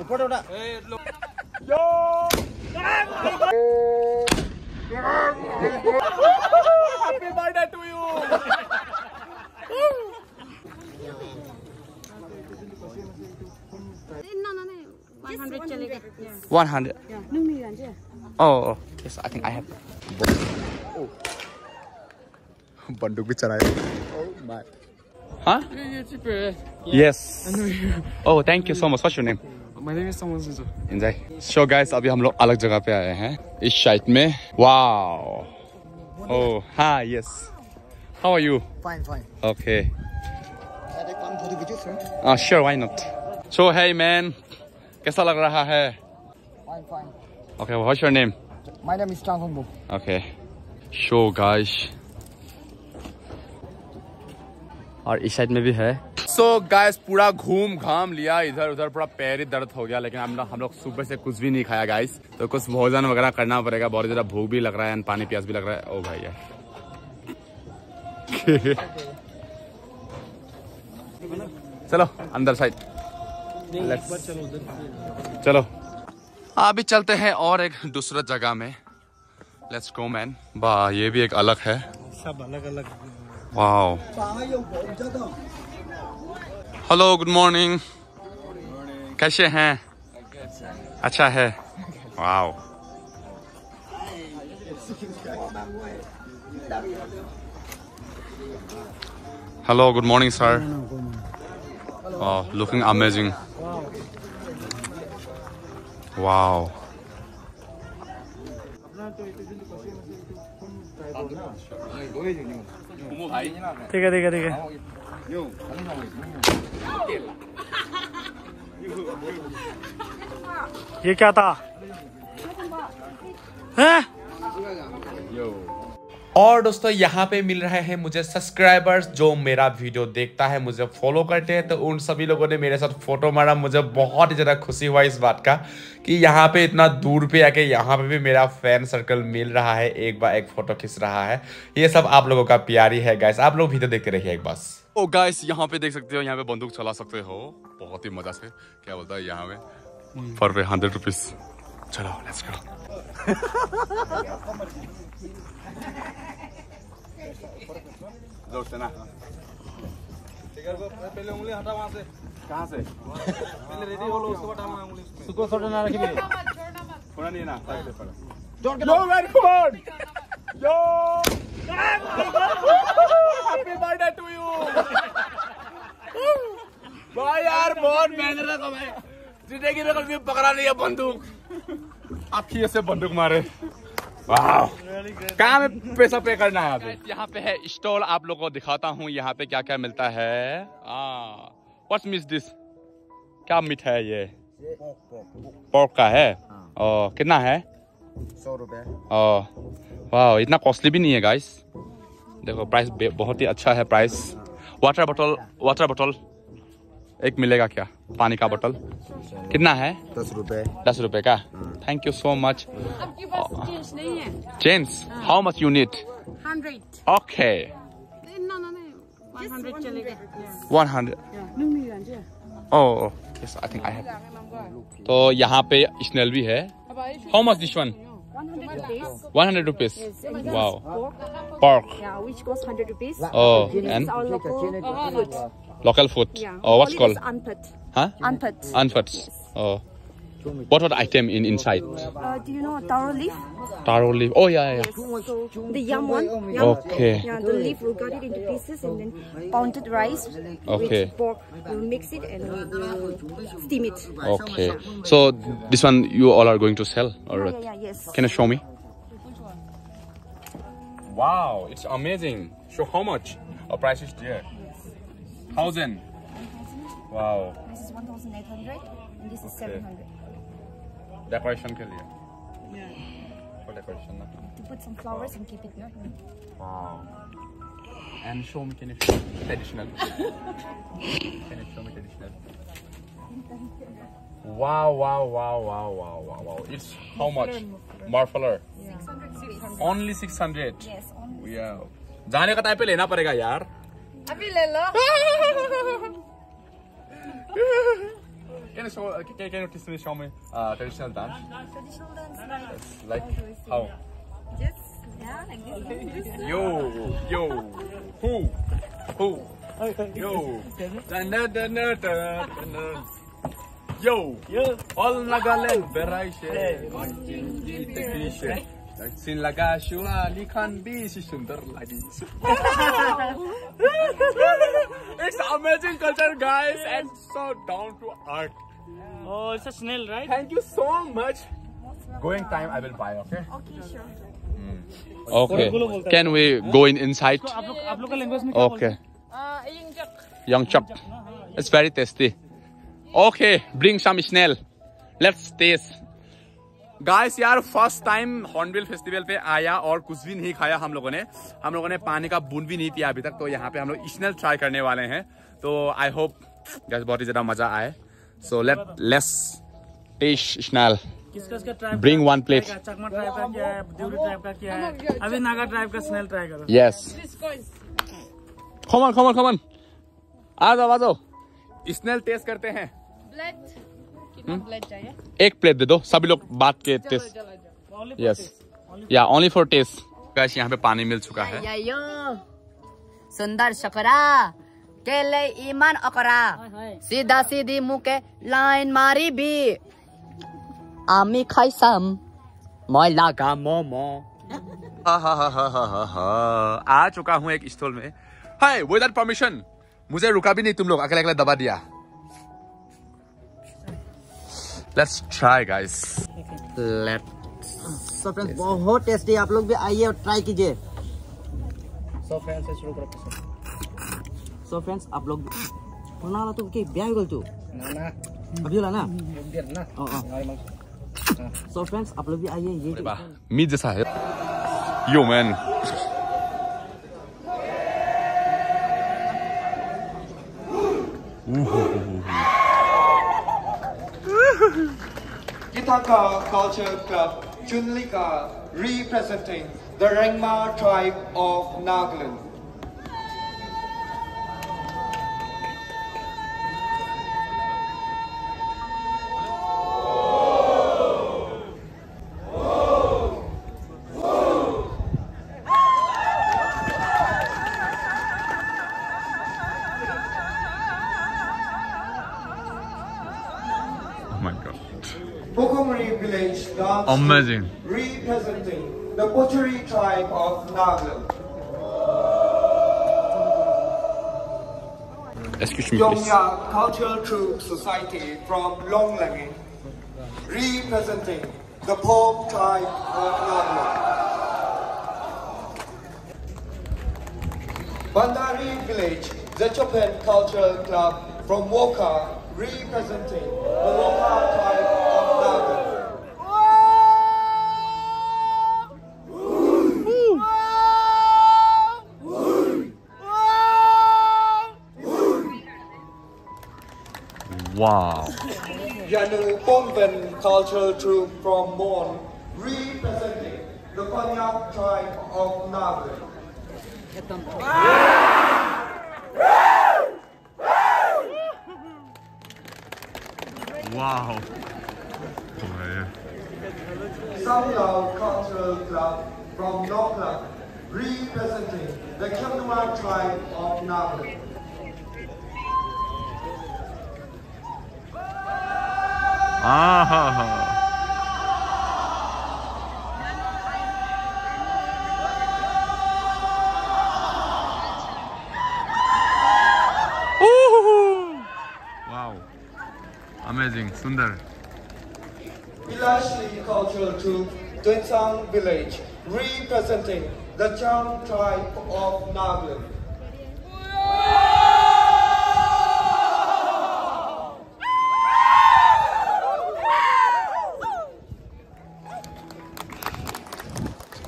ऊपर उठा happy birthday to you No, no, no. 100 चलेगा. Yeah. 100 Nung million chưa? oh yes I think I have बंदूक भी चलाए oh my हाँ yes oh thank you so much what's your name मैं भी अभी हम लोग अलग जगह पे आए हैं इस शाइट में। वाओ ओ हाँ yes how are you okay sure why not so hey man कैसा लग रहा है? Okay what's your name my name is okay show guys और इस साइड में भी है। सो so, गाइस पूरा घूम घाम लिया इधर उधर पूरा पैर ही दर्द हो गया लेकिन हम लोग हम लोग सुबह से कुछ भी नहीं खाया गाइस तो कुछ भोजन वगैरह करना पड़ेगा बहुत ज़्यादा भूख भी लग रहा है पानी प्यास भी लग रहा है। ओ भाई यार। चलो अंदर साइड चलो अभी चलते हैं और एक दूसरा जगह में। लेट्स गो मैन वाह ये भी एक अलग है। सब अलग अलग वाओ हेलो गुड मॉर्निंग कैसे हैं? अच्छा है। Wow hello good morning sir looking amazing wow ठीक है ठीक है ठीक है। ये क्या था? हैं? और दोस्तों, यहाँ पे मिल रहे हैं मुझे सब्सक्राइबर्स जो मेरा वीडियो देखता है, मुझे फॉलो करते हैं तो उन सभी लोगों ने मेरे साथ फ़ोटो मारा। मुझे बहुत ही ज़्यादा खुशी हुआ इस बात का कि यहाँ पे इतना दूर पे आके यहाँ पे भी मेरा फ़ैन सर्कल मिल रहा है। एक बार एक फ़ोटो खींच रहा है। ये सब आप लोगों का प्यारी है गैस आप लोग वीडियो देखते रहिए एक बार। ओ गाइस यहाँ पे देख सकते हो यहाँ पे बंदूक चला सकते हो। बहुत ही मज़ा से। क्या बोलता है यहाँ में पर पे हंड्रेड रुपीज़ चलो लेट्स गो ज़ोर से ना पहले उंगली हटा वहाँ से। कहाँ से? पहले रेडी हो लो उसके बाद डालना उंगली सुको सोडा ना रखी मेरे। थोड़ा नहीं ना साइड से पड़ा। जोड़ के. Yo. Happy birthday to you. भाई यार बहुत मेहनत है भाई ज़िंदगी में कभी पकड़ा नहीं है बंदूक। आप ही ऐसे बंदूक मारे। वाह कहाँ में पैसा पे करना है यहाँ पे यहाँ पे है स्टॉल आप लोगों को दिखाता हूँ। यहाँ पे क्या क्या मिलता है। व्हाट्स मिस दिस क्या मीट है ये? पोर्क का है? और कितना है? सौ रुपए। ओह वाह इतना कॉस्टली भी नहीं है गाइस देखो प्राइस बहुत ही अच्छा है price water bottle water bottle एक मिलेगा क्या? पानी का बोतल कितना है? दस रुपए। दस रुपए का? Thank you so much change है। How much you need okay no no no 100 चलेगा। Yeah. One hundred yes I think I have तो यहाँ पे स्नेल भी है। How much this one 100 rupees. 100 rupees. Wow. Pork. Yeah, which costs 100 rupees. Oh, and? It's our local food. Local food. Yeah. Oh, what's called? Anpat. Huh? Anpat. Anpat. Yes. Oh what what item in inside Uh, do you know taro leaf? taro leaf oh yeah yeah, yeah. Yes. So the yam one. Yam. Okay. Yeah, the leaf we cut it into pieces and then pounded rice Okay. with pork. We'll mix it and we'll steam it. Okay. So this one you all are going to sell, or Yeah, yeah, yeah, yes. can you show me? Wow, it's amazing. Show how much? A price is there. Thousand. Wow. This is 1,800 and this is okay. 700. Decoration के लिए. For decoration ना. To put some flowers wow. and keep it. No? Wow. And show me, can you show me traditional? can you show me traditional? Wow, wow, wow, wow, wow, wow, wow. It's how much? Muffler. 600 rupees. Only 600. Yes, only. Yeah. जाने का time पे लेना पड़ेगा यार अभी ले लो Can you show? Uh, can, can you please show me uh, traditional dance? Traditional dance like Like how? just yeah, like this. this. Yo, yo, who, who, yo, dana dana dana dana. Yo, all Nagaland, Beraishe, Nagsin laga siya, likan bi si sundar lagi. It's amazing culture guys and so down to earth. Oh, it's a snail, right? Thank you so much. Going time, I will buy, okay? Okay, sure. Mm. Okay. Can we go in inside? Okay. Ah, Young chop. It's very tasty. Okay, bring some snail. Let's taste. Guys यार first time hornbill festival पे आया और कुछ भी नहीं खाया हम लोगों ने। हम लोगों ने पानी का बूंद भी नहीं पिया अभी तक तो यहाँ पे हम लोग स्नेल ट्राई करने वाले हैं। तो आई होप गैस बहुत ही ज़्यादा मज़ा आए। So late less taste snail किसका इसका tribe Bring one plate. Chakma tribe का क्या है देवरी ट्राइब का क्या है? अभी नागा ट्राइब का स्नेल ट्राई करो। Yes come on come on come on आ जाओ आ जाओ। स्नेल टेस्ट करते हैं। एक प्लेट दे दो सभी लोग बात के taste. Yes yeah only for taste guys यहाँ पे पानी मिल चुका है। सुंदर शकरा। केले ईमान अकरा। सीधा सीधी मुके लाइन मारी भी। आमी खाइसाम मैं लागा मोमो। हा, हा, हा, हा, हा, हा, हा। आ चुका हूँ एक स्टॉल में। हाय विदाउट परमिशन मुझे रुका भी नहीं तुम लोग। अकेले अकेले दबा दिया। Let's try guys let so friends बहुत टेस्टी आप लोग भी आइए और ट्राई कीजिए। सो फ्रेंड्स से शुरू करो सो फ्रेंड्स आप लोग आला तू के बिया गेल तू ना अभी होला ना? देर ना। सो। फ्रेंड्स आप लोग भी आइए ये मीट जैसा है। Yo man Ithaca Culture Club, Chunlika, representing the Rengma tribe of Nagaland. Village Amazing. representing the Pochuri tribe of Nagaland. Excuse me, please. Yongya Cultural Troop Society from Longlangi, representing the Pom tribe of Nagaland. Bandari Village, Zechopen Cultural Club from Woka, representing the Woka Wow. Yanu Pomben Cultural Troop from Mon, representing the Konyak tribe of Nagaland. Wow. Samyao Cultural Club from Nokla, representing the Kemnua tribe of Nagaland. Ah. Wow. Amazing. Sundar. Village Cultural Troop, Tuensang Village, representing the Chang tribe of Nagaland.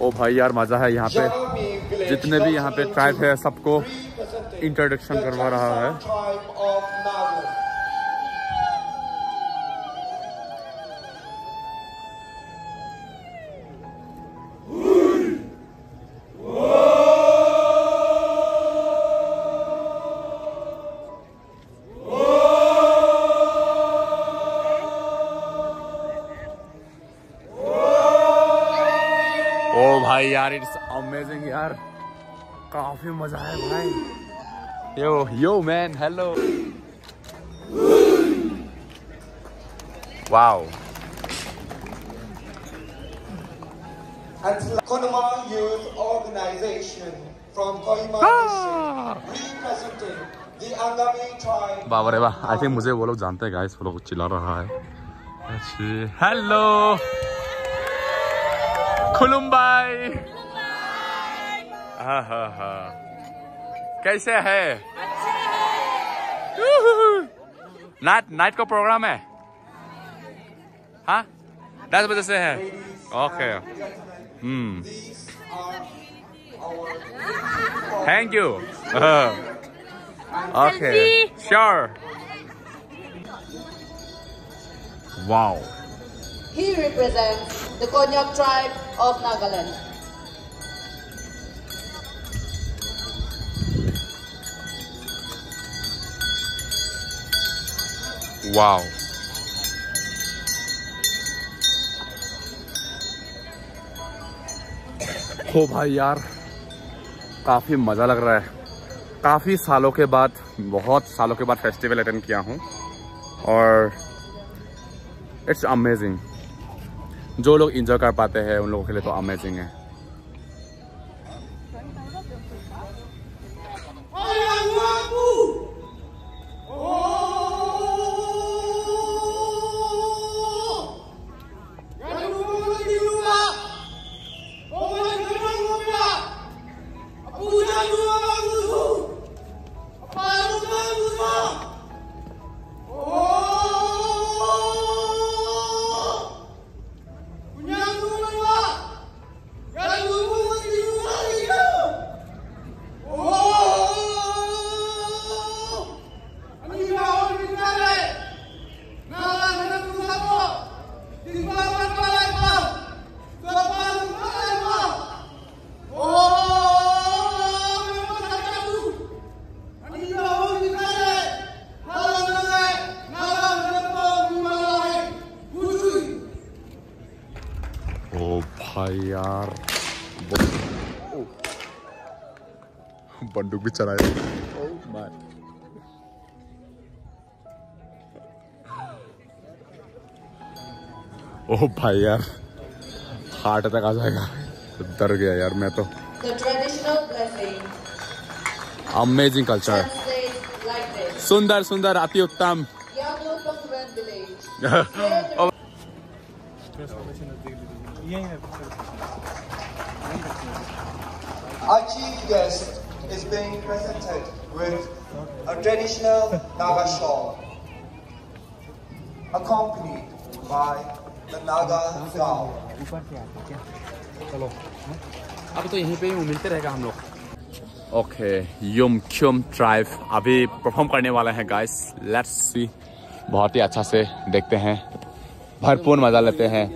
Oh भाई यार मज़ा है यहाँ पे। जितने भी यहाँ पे ट्राइब है सबको इंट्रोडक्शन करवा रहा है। भाई यार इट्स अमेजिंग यार। काफ़ी मज़ा आया भाई। Yo yo man hello wow बाबा रे वाह आई थिंक मुझे वो लोग जानते हैं गाइस वो लोग चिल्ला रहा है। हेलो खुलुम्बाई हाँ हाँ हाँ? कैसे है। नाइट नाइट का प्रोग्राम है? हाँ? दस बजे से है? Okay hmm thank you okay sure wow He represents the Konyak tribe of Nagaland. Wow हो भाई यार काफ़ी मज़ा लग रहा है। काफ़ी सालों के बाद बहुत सालों के बाद फेस्टिवल अटेंड किया हूँ। और इट्स अमेजिंग जो लोग इंजॉय कर पाते हैं उन लोगों के लिए तो अमेजिंग है। भाई यार बंदूक भी चलाया ओ माय ओ भाई यार हार्ट अटैक आ जाएगा डर गया यार मैं तो अमेजिंग कल्चर. सुंदर सुंदर अति उत्तम village. Our chief guest is being presented with a traditional Naga shawl, accompanied by the Naga flower. अब तो यहीं पे ही मिलते रहेगा हम लोग ओके युम क्युम ट्राइब अभी परफॉर्म करने वाले हैं गाइस लेट्स सी बहुत ही अच्छा से देखते हैं भरपूर मज़ा लेते हैं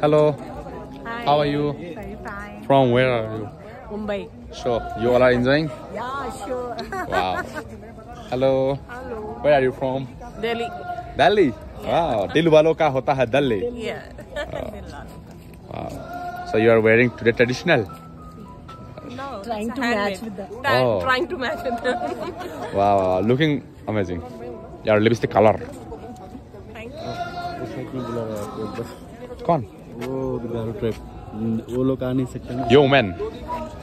Hello. Hi. How are you? Very fine. From where are you? Mumbai. Sure. You all are enjoying? Yeah, sure. wow. Hello. Hello. Where are you from? Delhi. Delhi. Wow. Dil walo ka hota hai Delhi. Yeah. Wow. wow. So you are wearing today traditional? No. Trying to match with them. Oh. Trying to match with them. wow. Looking amazing. Your lipstick color. Thank you. कौन वो गारो वो लोग आ नहीं सकते ना Yo man.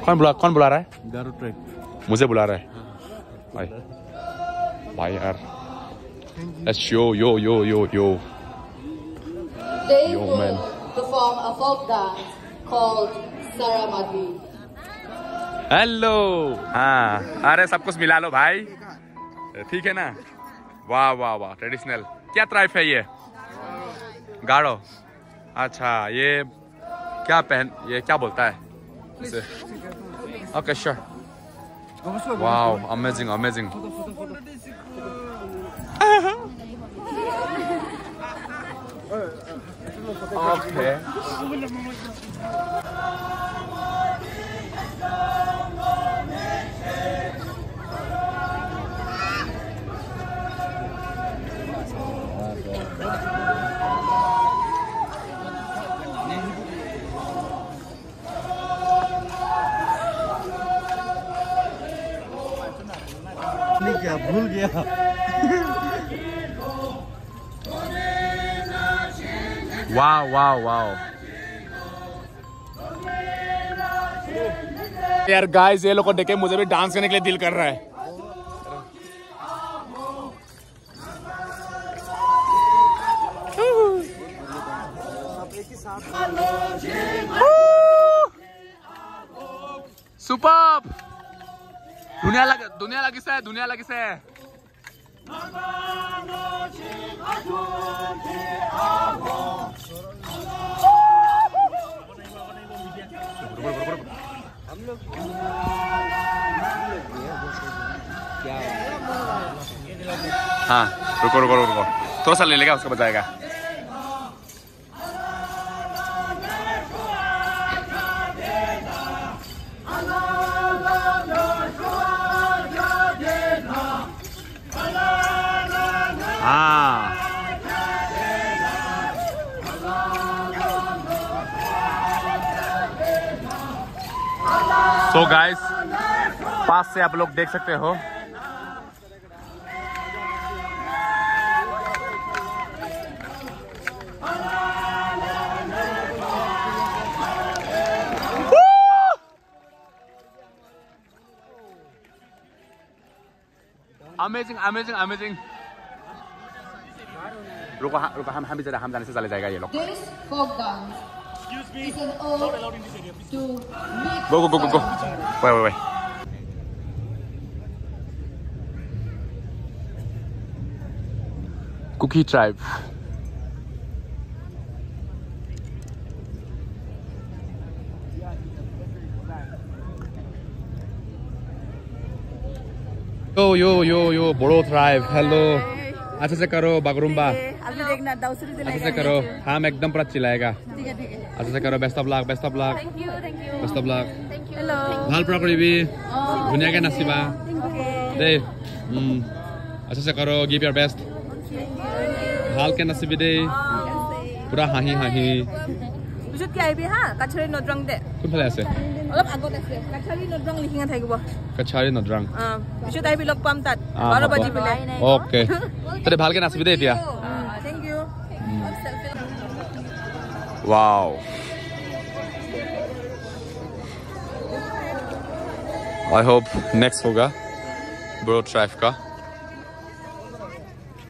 कौन बुला कौन बुला रहा है? गारो ट्रैक मुझे बुला रहा है. भाई. भाई यार. Let's yo yo yo yo yo. They Yo, will man. perform a folk dance called. Hello हाँ अरे सब कुछ मिला लो भाई ठीक है ना वाह वाह वाह ट्रेडिशनल क्या ट्राइफ है ये गाड़ो अच्छा ये क्या पहन ये क्या बोलता है? ओके श्योर वाह अमेजिंग अमेजिंग ओके भूल गया? वाह वाह वाह यार गाइस ये लोग को देखे मुझे भी डांस करने के लिए दिल कर रहा है। सुपर दुनिया लग दुनिया लगी से दुनिया लगी से हाँ रुको रुको रुको थोड़ा सा ले लेगा उसको बताएगा सो गाइस पास से आप लोग देख सकते हो। अमेजिंग अमेजिंग अमेजिंग रुको रुको, हम हम भी हम जाने से चले जाएगा ये लोग। This folk dance is an ode to mixed Go, go, go, go, go. culture. Wait, wait, wait. Cookie tribe. Yo yo yo yo Bodo tribe hello अच्छे से करो बागरुम्बा अभी देखना दूसरी से अच्छे से करो हम एकदम पूरा चिल्लाएगा अच्छे से करो best of luck best of luck best of luck hello ভাল পৰা কৰিবি ধুনীয়াকৈ নাচিবা দেই উম, আচ্ছা আচ্ছা কৰ গিভ ইয়াৰ বেষ্ট ভালকৈ নাচিবি দেই পুৰা হাঁহি হাঁহি পিছত কি আহিবি হা কাছাৰী নদ্ৰং দে কোনফালে আছে অলপ আগত আছে কাছাৰী নদ্ৰং লিখিঙা থাকিব কছাৰী নদ্ৰাং অ পিছত আহিবি লগ পাম তাত অ, বাৰ হ'ব। বাজি পেলাই অ'কে তই ভালকৈ নাচিবি দেই এতিয়া वाओ आई होप नेक्स्ट होगा ब्रो ट्राइफ का